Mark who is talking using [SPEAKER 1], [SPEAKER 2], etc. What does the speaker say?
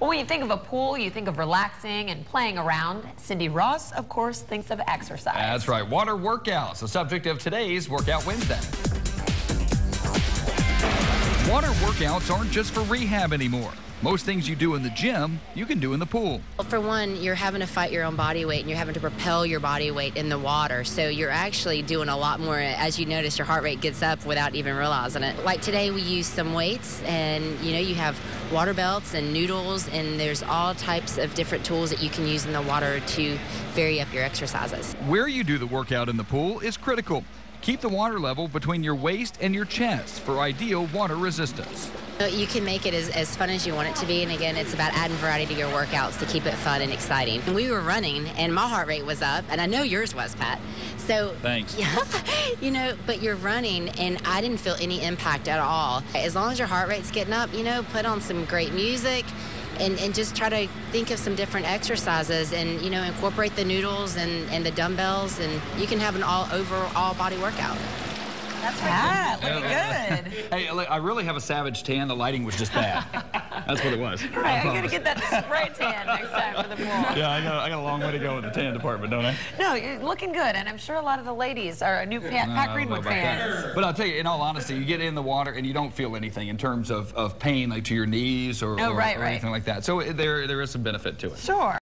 [SPEAKER 1] Well, when you think of a pool, you think of relaxing and playing around. Cindy Ross, of course, thinks of exercise.
[SPEAKER 2] That's right. Water workouts, the subject of today's Workout Wednesday. Water workouts aren't just for rehab anymore. Most things you do in the gym, you can do in the pool.
[SPEAKER 3] For one, you're having to fight your own body weight and you're having to propel your body weight in the water. So you're actually doing a lot more. As you notice, your heart rate gets up without even realizing it. Like today, we use some weights and you know, you have water belts and noodles and there's all types of different tools that you can use in the water to vary up your exercises.
[SPEAKER 2] Where you do the workout in the pool is critical. Keep the water level between your waist and your chest for ideal water resistance.
[SPEAKER 3] You can make it as, as fun as you want it to be. And again, it's about adding variety to your workouts to keep it fun and exciting. And we were running and my heart rate was up and I know yours was, Pat. So
[SPEAKER 2] thanks.
[SPEAKER 3] Yeah, you know, but you're running and I didn't feel any impact at all. As long as your heart rate's getting up, you know, put on some great music and, and just try to think of some different exercises and, you know, incorporate the noodles and, and the dumbbells and you can have an all over all body workout.
[SPEAKER 1] That's right. looking good.
[SPEAKER 2] Hey, I really have a savage tan. The lighting was just bad. That's what it was.
[SPEAKER 1] Right, I'm going to get that spray tan next time for the pool.
[SPEAKER 2] Yeah, I got, I got a long way to go in the tan department, don't I?
[SPEAKER 1] No, you're looking good, and I'm sure a lot of the ladies are a new Pat, Pat Greenwood fans.
[SPEAKER 2] But I'll tell you, in all honesty, you get in the water and you don't feel anything in terms of, of pain, like to your knees or,
[SPEAKER 1] oh,
[SPEAKER 2] or,
[SPEAKER 1] right,
[SPEAKER 2] or
[SPEAKER 1] right.
[SPEAKER 2] anything like that. So uh, there, there is some benefit to it.
[SPEAKER 1] Sure.